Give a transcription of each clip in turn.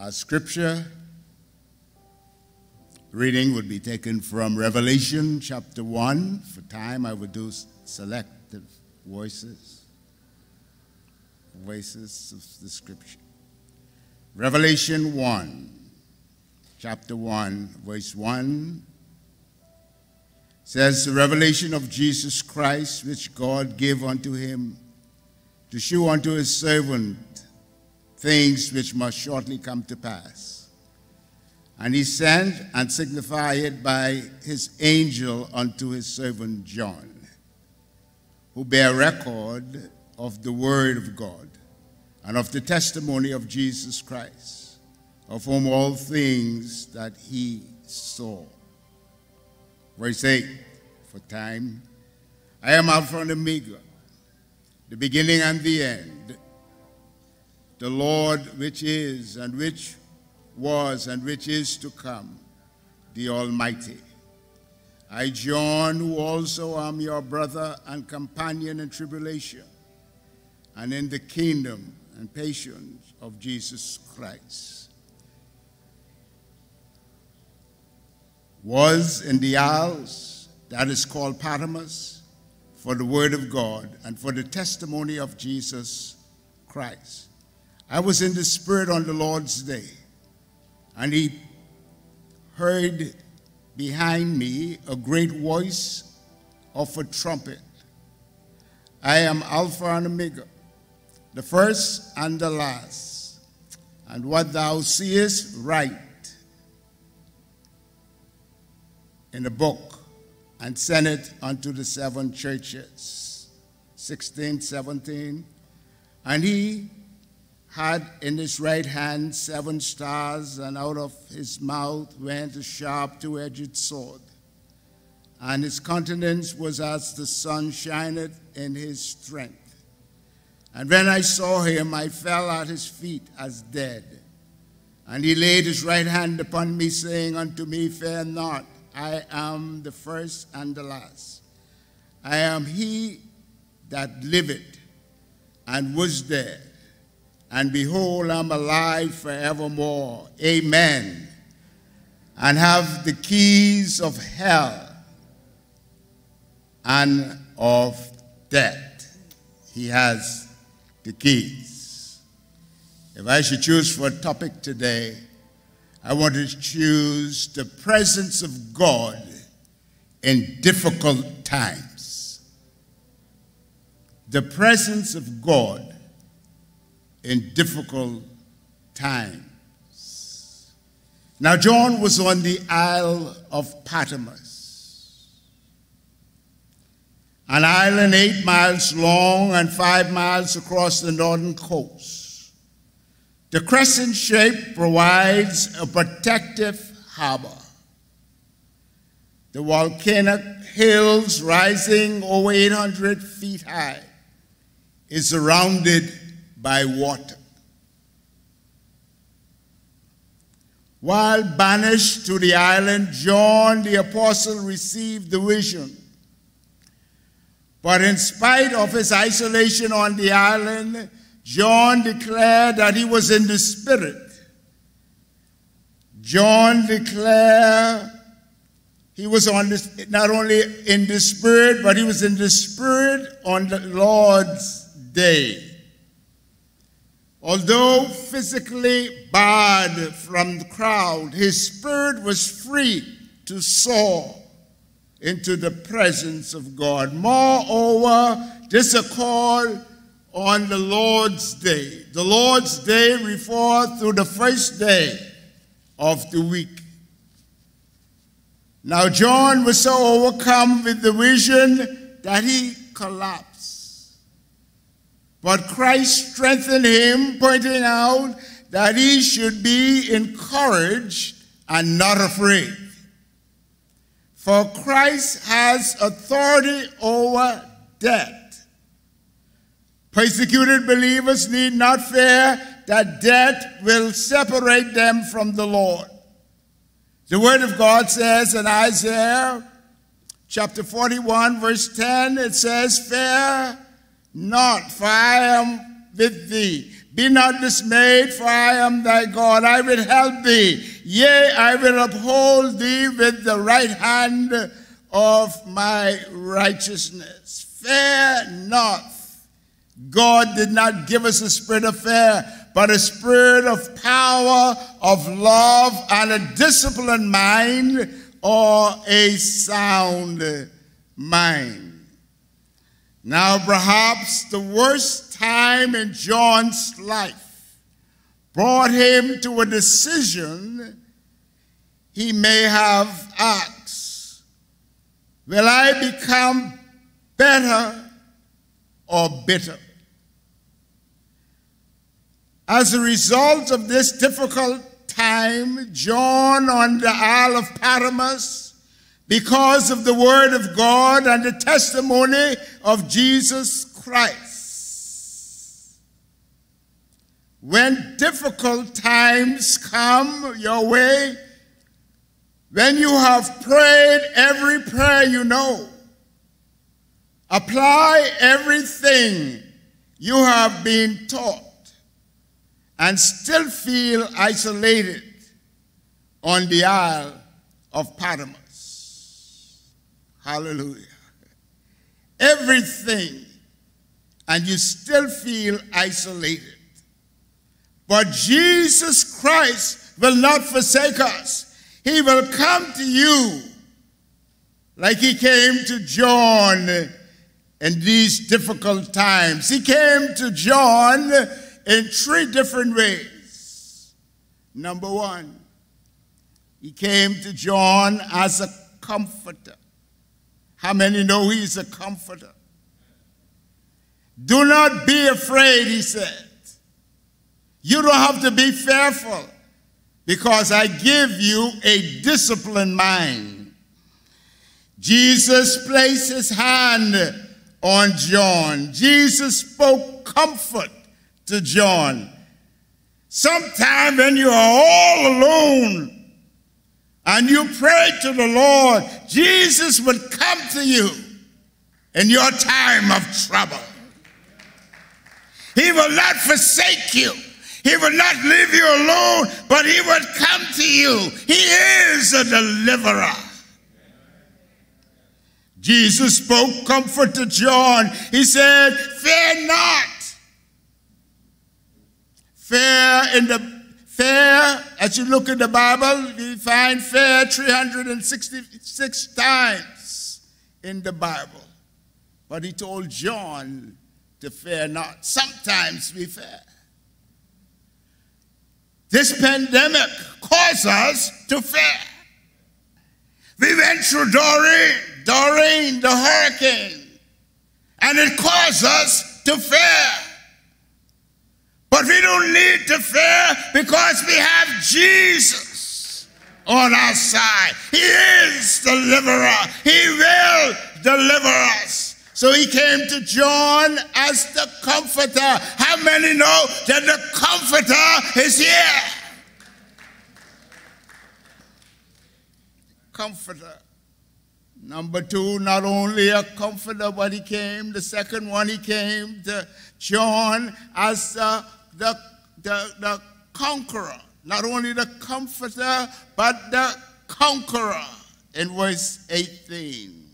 Our scripture reading would be taken from Revelation chapter 1. For time, I would do selective voices, voices of the scripture. Revelation 1, chapter 1, verse 1 says, The revelation of Jesus Christ, which God gave unto him to shew unto his servant things which must shortly come to pass. And he sent and signified it by his angel unto his servant John, who bear record of the word of God and of the testimony of Jesus Christ, of whom all things that he saw. Verse 8, for time, I am Alpha and Omega, the beginning and the end the Lord which is and which was and which is to come, the Almighty. I, John, who also am your brother and companion in tribulation and in the kingdom and patience of Jesus Christ, was in the isles that is called Patmos for the word of God and for the testimony of Jesus Christ. I was in the Spirit on the Lord's day, and he heard behind me a great voice of a trumpet. I am Alpha and Omega, the first and the last. And what thou seest, write in a book and send it unto the seven churches. 16, 17. And he had in his right hand seven stars, and out of his mouth went a sharp two edged sword. And his countenance was as the sun shineth in his strength. And when I saw him, I fell at his feet as dead. And he laid his right hand upon me, saying unto me, Fear not, I am the first and the last. I am he that liveth and was dead and behold, I'm alive forevermore. Amen. And have the keys of hell and of death. He has the keys. If I should choose for a topic today, I want to choose the presence of God in difficult times. The presence of God in difficult times. Now, John was on the Isle of Patmos, an island eight miles long and five miles across the northern coast. The crescent shape provides a protective harbor. The volcanic hills rising over 800 feet high is surrounded by water. While banished to the island, John the Apostle received the vision. But in spite of his isolation on the island, John declared that he was in the Spirit. John declared he was on this, not only in the Spirit, but he was in the Spirit on the Lord's day. Although physically barred from the crowd, his spirit was free to soar into the presence of God. Moreover, this occurred on the Lord's day. The Lord's day refers to the first day of the week. Now, John was so overcome with the vision that he collapsed. But Christ strengthened him, pointing out that he should be encouraged and not afraid. For Christ has authority over death. Persecuted believers need not fear that death will separate them from the Lord. The Word of God says in Isaiah chapter 41, verse 10, it says, Fear not, for I am with thee. Be not dismayed, for I am thy God. I will help thee. Yea, I will uphold thee with the right hand of my righteousness. Fear not. God did not give us a spirit of fear, but a spirit of power, of love, and a disciplined mind or a sound mind. Now, perhaps the worst time in John's life brought him to a decision he may have asked Will I become better or bitter? As a result of this difficult time, John on the Isle of Patmos, because of the word of God and the testimony of Jesus Christ. When difficult times come your way, when you have prayed every prayer you know, apply everything you have been taught, and still feel isolated on the Isle of Patmos. Hallelujah. Everything, and you still feel isolated. But Jesus Christ will not forsake us. He will come to you like he came to John in these difficult times. He came to John in three different ways. Number one, he came to John as a comforter. How many know he's a comforter? Do not be afraid, he said. You don't have to be fearful because I give you a disciplined mind. Jesus placed his hand on John. Jesus spoke comfort to John. Sometime when you are all alone and you pray to the Lord, Jesus would come to you in your time of trouble. He will not forsake you. He will not leave you alone, but he would come to you. He is a deliverer. Jesus spoke comfort to John. He said, Fear not. Fear in the fear, as you look in the Bible, you find fear 366 times in the Bible. But he told John to fear not. Sometimes we fear. This pandemic caused us to fear. We went through Dorian, Dorian, the hurricane, and it caused us to fear. But we don't need to fear because we have Jesus on our side. He is the deliverer. He will deliver us. So he came to John as the comforter. How many know that the comforter is here? Comforter. Number two, not only a comforter, but he came, the second one, he came to John as the the, the, the conqueror, not only the comforter, but the conqueror in verse 18.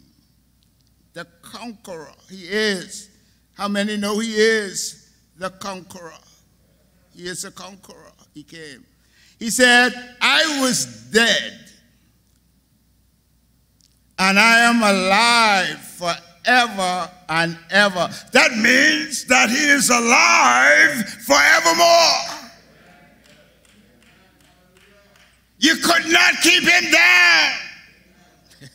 The conqueror, he is. How many know he is the conqueror? He is a conqueror. He came. He said, I was dead, and I am alive forever ever and ever. That means that he is alive forevermore. You could not keep him down.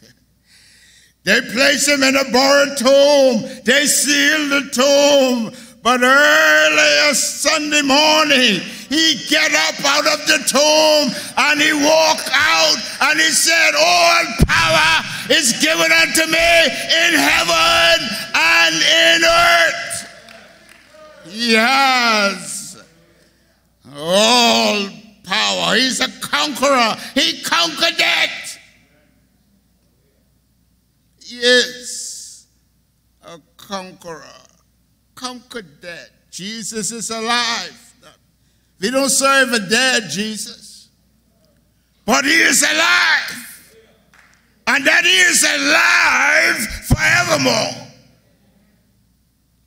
they placed him in a borrowed tomb. They sealed the tomb. But early Sunday morning, he get up out of the tomb and he walked out and he said, all power is given unto me in heaven and in earth. Has all power. He's a conqueror. He conquered it. Yes, a conqueror. Conquered death. Jesus is alive. We don't serve a dead Jesus, but he is alive. And that he is alive forevermore.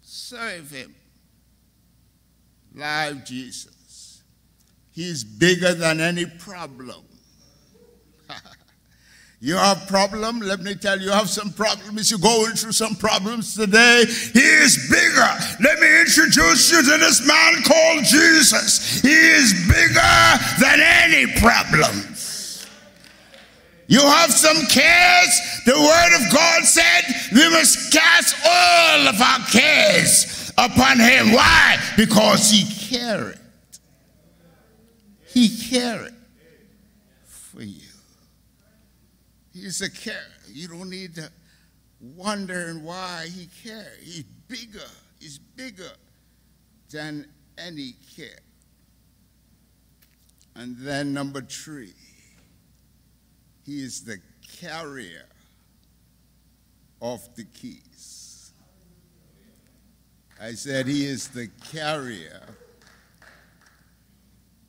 Serve him. Live Jesus. He's bigger than any problem. You have problem? Let me tell you, you have some problems. You're going through some problems today. He is bigger. Let me introduce you to this man called Jesus. He is bigger than any problems. You have some cares. The word of God said we must cast all of our cares upon him. Why? Because he carried. He carried for you. He's a care. You don't need to wonder why he cares. He's bigger. He's bigger than any care. And then number three, he is the carrier of the keys. I said he is the carrier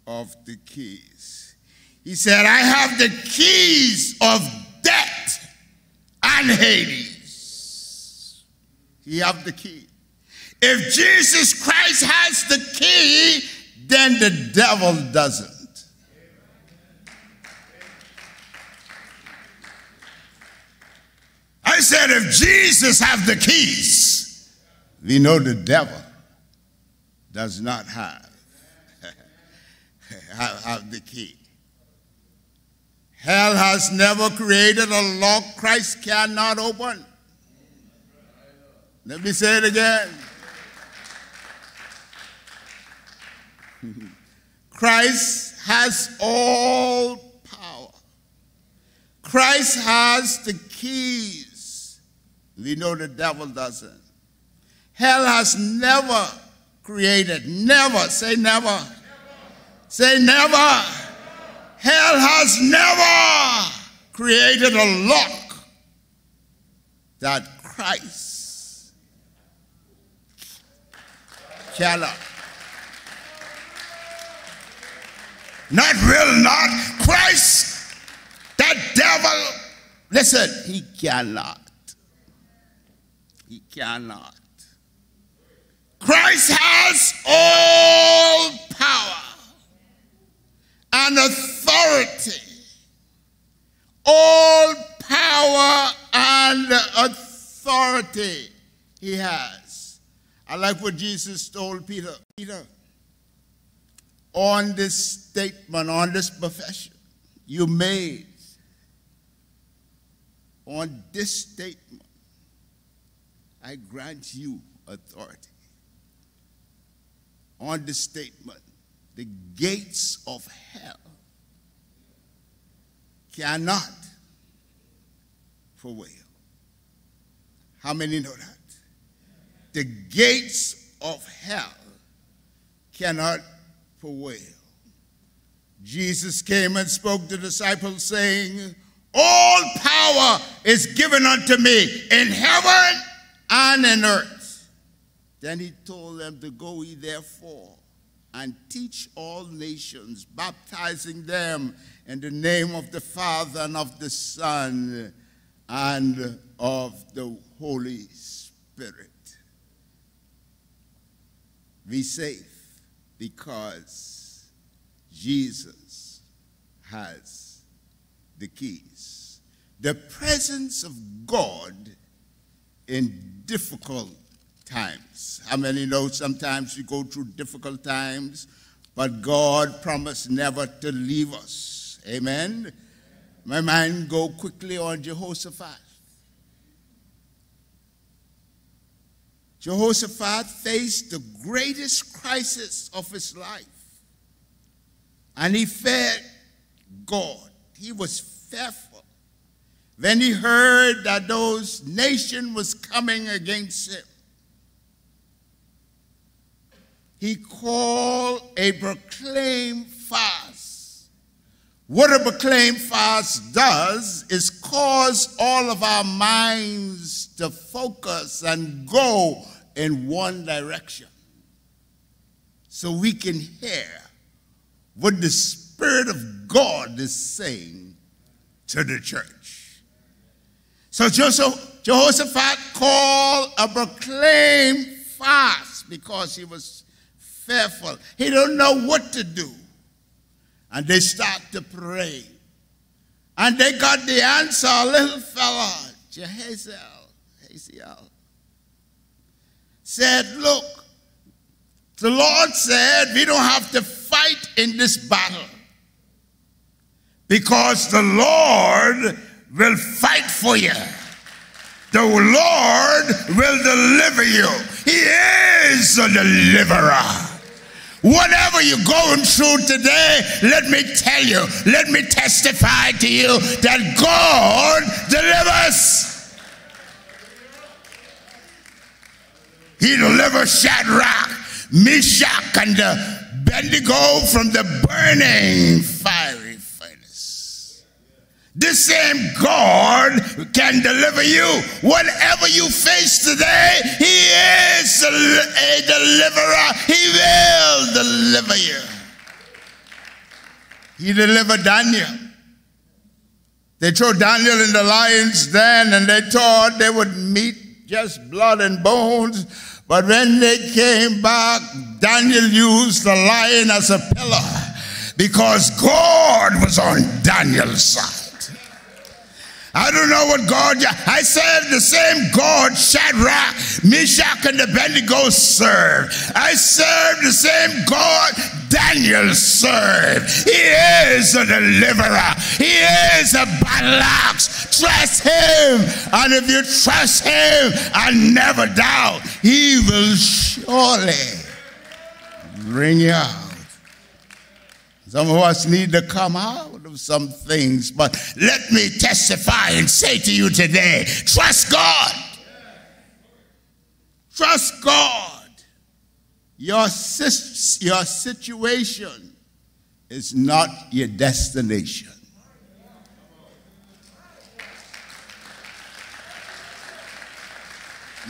of the keys. He said, I have the keys of death and Hades. He have the key. If Jesus Christ has the key, then the devil doesn't. I said, if Jesus have the keys, we know the devil does not have, have, have the key. Hell has never created a lock Christ cannot open. Let me say it again. Christ has all power. Christ has the keys. We know the devil doesn't. Hell has never created, never, say never. never. Say never Hell has never created a lock that Christ cannot. Not will not. Christ, that devil, listen, he cannot. He cannot. Christ has all power and authority. All power and authority he has. I like what Jesus told Peter. Peter, on this statement, on this profession you made, on this statement, I grant you authority. On this statement, the gates of hell cannot prevail. How many know that? The gates of hell cannot prevail. Jesus came and spoke to the disciples, saying, All power is given unto me in heaven and in earth. Then he told them to go ye therefore and teach all nations, baptizing them in the name of the Father and of the Son and of the Holy Spirit. Be safe because Jesus has the keys. The presence of God in difficult times. How many know sometimes we go through difficult times, but God promised never to leave us. Amen. My mind go quickly on Jehoshaphat. Jehoshaphat faced the greatest crisis of his life. And he feared God. He was fearful. When he heard that those nation was coming against him, he called a proclaim fast. What a proclaim fast does is cause all of our minds to focus and go in one direction so we can hear what the Spirit of God is saying to the church. So Joseph, Jehoshaphat called a proclaim fast because he was fearful. He don't know what to do. And they start to pray. And they got the answer, a little fella, Jahaziel, Haziel, said, Look, the Lord said we don't have to fight in this battle because the Lord will fight for you. The Lord will deliver you. He is a deliverer. Whatever you're going through today, let me tell you, let me testify to you that God delivers. He delivers Shadrach, Meshach, and Abednego from the burning. The same God can deliver you. Whatever you face today, He is a deliverer. He will deliver you. He delivered Daniel. They threw Daniel in the lion's den and they thought they would meet just blood and bones. But when they came back, Daniel used the lion as a pillar because God was on Daniel's side. I don't know what God, I serve the same God Shadrach, Meshach, and Abednego serve. I serve the same God Daniel served. He is a deliverer. He is a battle axe. Trust him. And if you trust him and never doubt, he will surely bring you out. Some of us need to come out of some things, but let me testify and say to you today trust God. Trust God. Your, your situation is not your destination.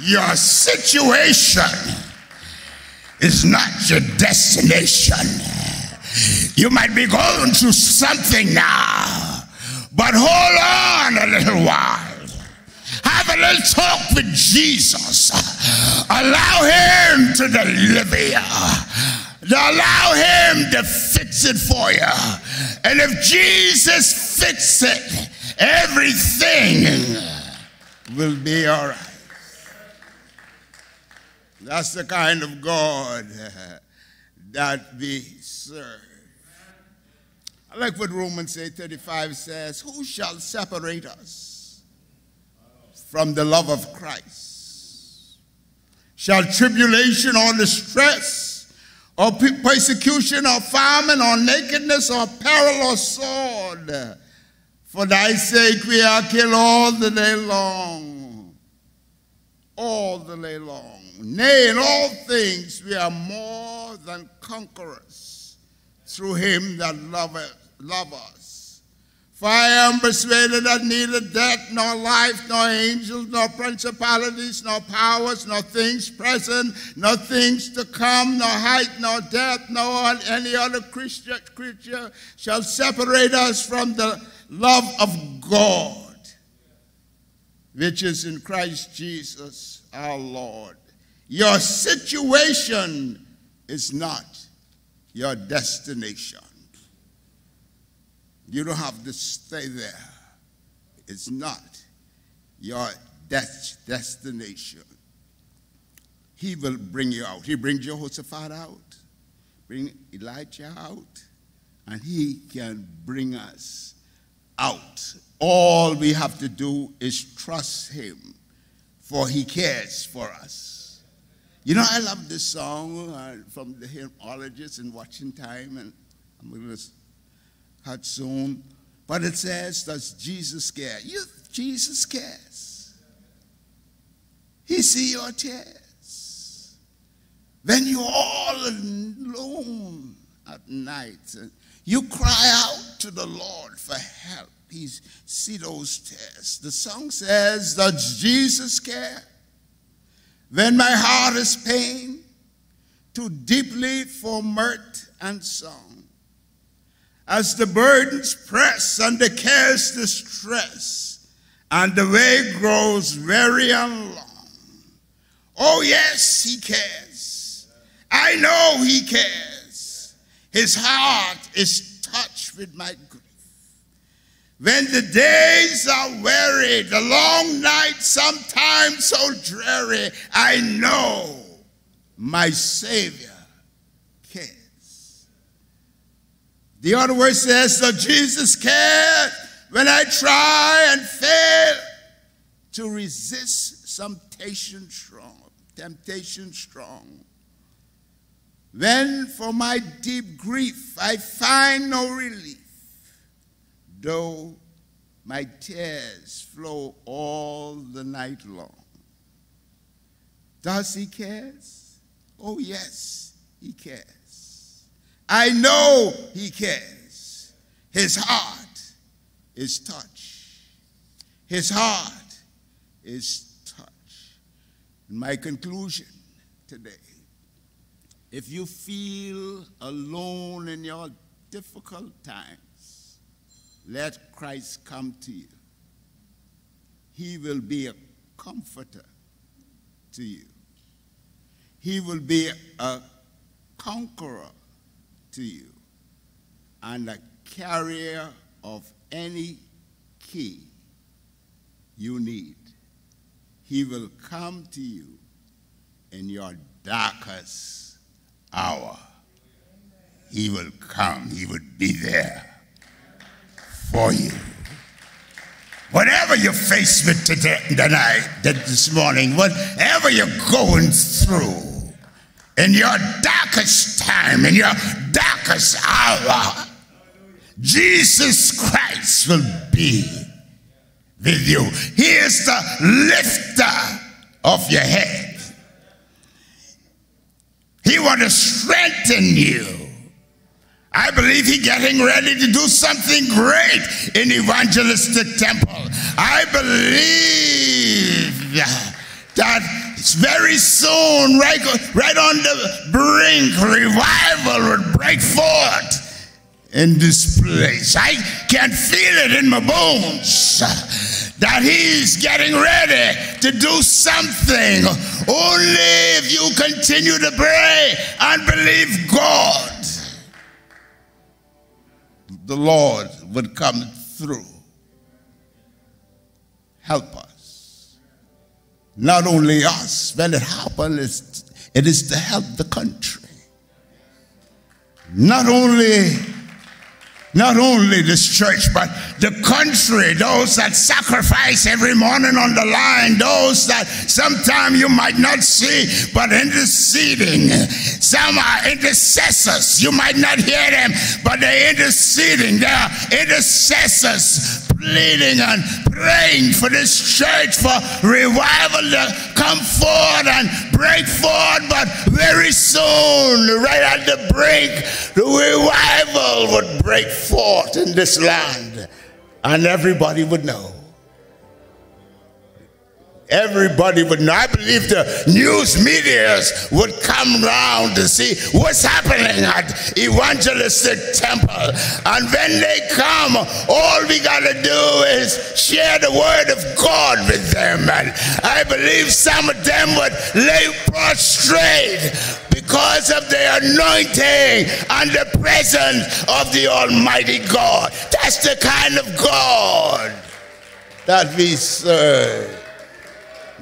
Your situation is not your destination. You might be going through something now, but hold on a little while. Have a little talk with Jesus. Allow Him to deliver you. Allow Him to fix it for you. And if Jesus fixes it, everything will be all right. That's the kind of God that we serve. I like what Romans 8 35 says Who shall separate us from the love of Christ? Shall tribulation or distress or persecution or famine or nakedness or peril or sword? For thy sake we are killed all the day long. All the day long. Nay, in all things we are more than conquerors through him that loveth love us. For I am persuaded that neither death, nor life, nor angels, nor principalities, nor powers, nor things present, nor things to come, nor height, nor depth, nor any other creature shall separate us from the love of God, which is in Christ Jesus our Lord. Your situation is not your destination. You don't have to stay there. It's not your destination. He will bring you out. He brings Jehoshaphat out, bring Elijah out, and he can bring us out. All we have to do is trust him, for he cares for us. You know, I love this song uh, from the hymnologist in Watching Time, and I'm going to had soon. But it says, Does Jesus care? You, Jesus cares. He see your tears. When you're all alone at night, and you cry out to the Lord for help. He see those tears. The song says, Does Jesus care? When my heart is pain, too deeply for mirth and song. as the burdens press and the cares distress, and the way grows very and long. Oh, yes, he cares. I know he cares. His heart is touched with my grief. When the days are weary, the long nights sometimes so dreary, I know my Savior cares. The other word says that Jesus cares when I try and fail to resist temptation strong, temptation strong. When for my deep grief I find no relief, though my tears flow all the night long. Does he cares? Oh yes, he cares. I know he cares. His heart is touched. His heart is touched. And my conclusion today if you feel alone in your difficult times, let Christ come to you. He will be a comforter to you. He will be a conqueror to you and a carrier of any key you need. He will come to you in your darkest hour. He will come. He would be there for you. Whatever you're faced with today, tonight, this morning, whatever you're going through, in your darkest time, in your darkest hour, Jesus Christ will be with you. He is the lifter of your head. He want to strengthen you. I believe he's getting ready to do something great in evangelistic temple. I believe that it's very soon, right, right on the brink, revival would break forth in this place. I can feel it in my bones that he's getting ready to do something. Only if you continue to pray and believe God the Lord would come through. Help us. Not only us, when it happens, it is to help the country. Not only not only this church, but the country, those that sacrifice every morning on the line, those that sometimes you might not see, but interceding. Some are intercessors. You might not hear them, but they're interceding. They are intercessors pleading and praying for this church for revival to come forward and break forward, but very soon, right at the break, the revival would break forth in this land and everybody would know. Everybody would know. I believe the news medias would come round to see what's happening at Evangelistic Temple. And when they come, all we got to do is share the word of God with them. And I believe some of them would lay prostrate because of the anointing and the presence of the Almighty God. That's the kind of God that we serve.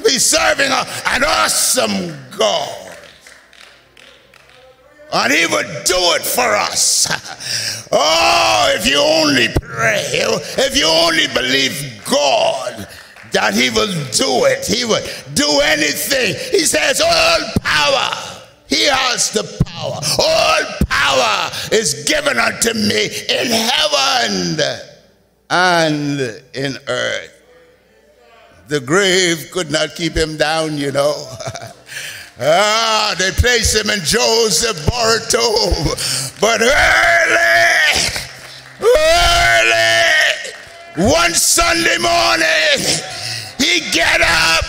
We serving a, an awesome God. And he would do it for us. Oh, if you only pray, if you only believe God that he will do it, he will do anything. He says, all power. He has the power. All power is given unto me in heaven and in earth. The grave could not keep him down, you know. ah, they placed him in Joseph Borrowed But early, early, one Sunday morning, he get up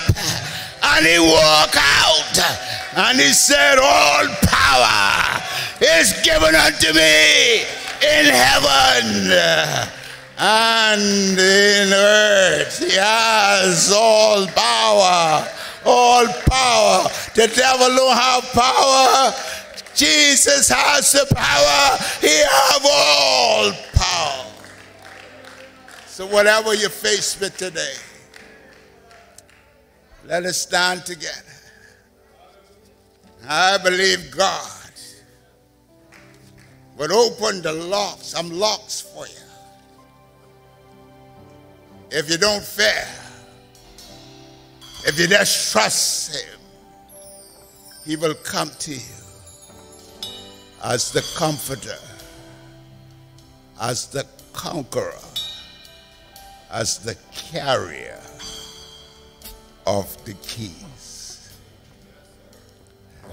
and he walk out and he said, all power is given unto me in heaven and in earth. He has all power. All power. The devil don't have power. Jesus has the power. He have all power. So whatever you face with today, let us stand together. I believe God would open the locks, some locks for you. If you don't fear, if you just trust Him, He will come to you as the comforter, as the conqueror, as the carrier of the keys.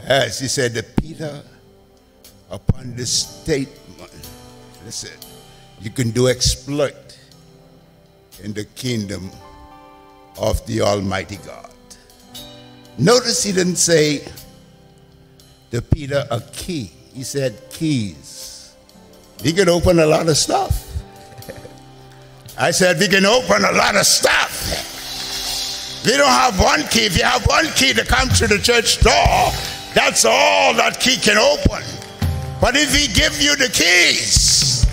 As he said to Peter, upon this statement, listen, you can do exploit in the kingdom of the Almighty God. Notice he didn't say to Peter a key. He said keys. He could open a lot of stuff. I said, we can open a lot of stuff. We don't have one key. If you have one key to come to the church door, that's all that key can open. But if he give you the keys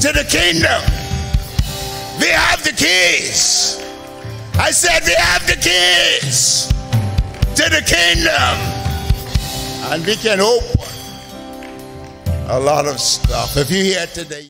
to the kingdom, we have the keys. I said we have the keys to the kingdom. And we can open a lot of stuff. If you're here today,